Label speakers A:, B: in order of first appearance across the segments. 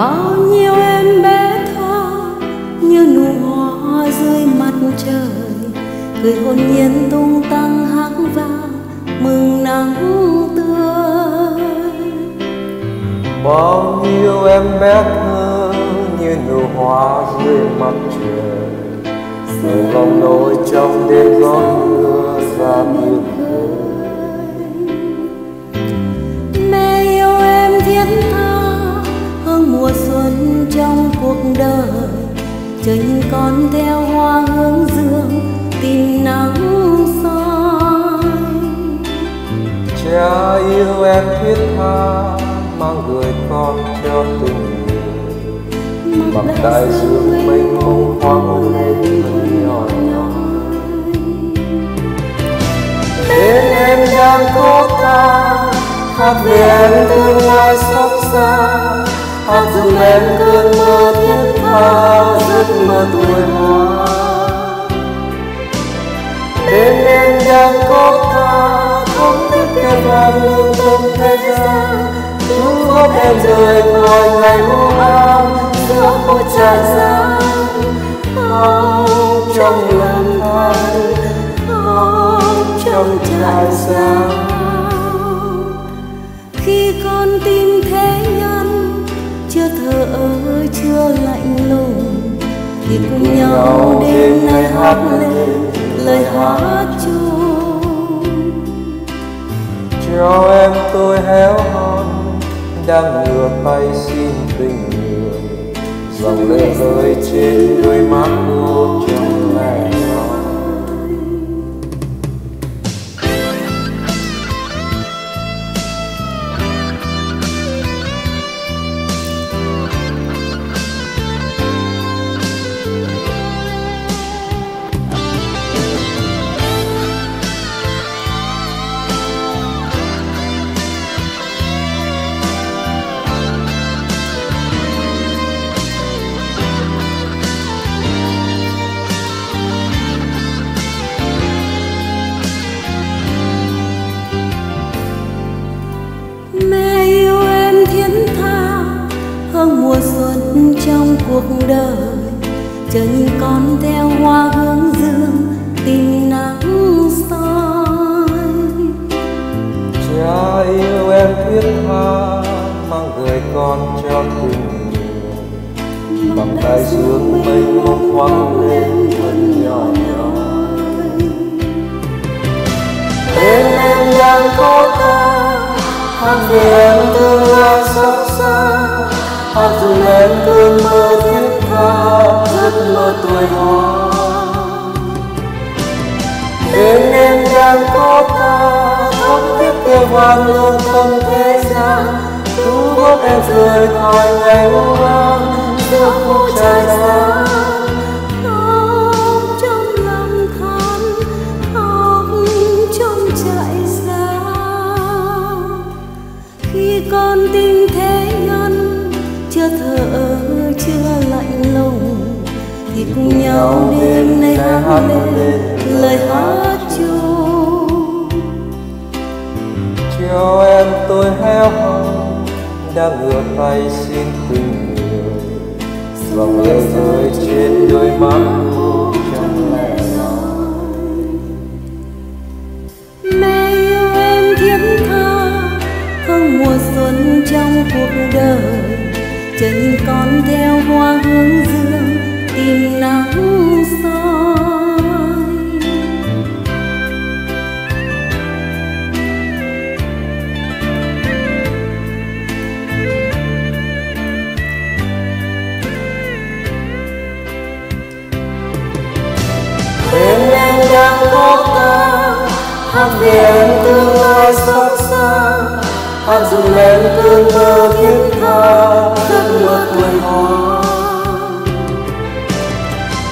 A: bao nhiêu em bé thơ như nụ hoa dưới mặt trời. Cười hồn nhiên tung tăng hát vang mừng nắng tươi.
B: Bao nhiêu em bé thơ như nụ hoa dưới mặt trời. Rời lòng nỗi trong đêm gió mưa ra miền
A: xuân trong cuộc đời. Chờ nhìn con theo hoa hướng dương tìm nắng soi
B: cha yêu em thiết tha mang gửi con cho tình người bằng đại dương mênh mông khoáng lên nhỏ nhỏ. bên em đang có ta hát về em tương lai sắp xa hát dùm em cơn mơ thiết tha, giấc mơ tuổi hoa. Bên em đang có ta, không thức theo vang lương tâm thế gian. Chúng góp em rời khỏi ngày vô an giữa một trại gian. Không trong lòng than không trong trại gian.
A: Khi con tim thế nhau chưa thở ơ chưa lạnh lùng. Thì cùng nhau đêm nay hát lên lời hát chung
B: cho em tôi héo hon đang ngửa tay xin tình người. Dòng lệ rơi trên đôi mắt cô trong lẻ cho tình người bằng tay dương mênh mông khoáng lên vẫn nhỏ nhỏ. Bên em đang có ta hát về em tương lai sắp xa. Hát dùm em cơn mơ thiết tha, giấc mơ tuổi hoa. Bên em đang có ta không biết kêu vang lương tâm rời khỏi ngày vô vang giữa phố trại giam
A: khóc trong lòng than khóc trong trại giam. Khi con tìm thế nhân chưa thở chưa lạnh lùng thì cùng nhau đêm nay hát lên lời hát chung
B: cho em tôi héo hon đang ngửa tay xin tình người dòng lệ rơi trên đôi mắt cô trong lẻ loi
A: mẹ yêu em thiết tha hương mùa xuân trong cuộc đời. Chờ nhìn con theo hoa hướng dương, tìm nắng
B: hát về tương lai sắp xa, hát dùm lên cơn mơ thiết tha, giấc mơ tuổi hoa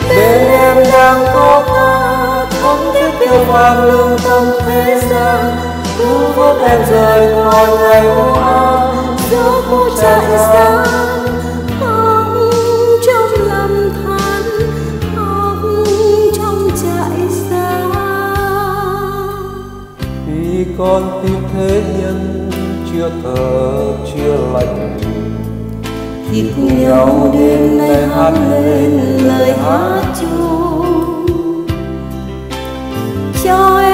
B: bên em đang có ta không biết kêu vang lương tâm thế gian, cứu vớt em rời khỏi ngày hoa an
A: giữa phố
B: sáng con tìm thế nhân chưa thở chưa lạnh
A: thì cùng nhau đêm nay hát lên lời hát chung cho em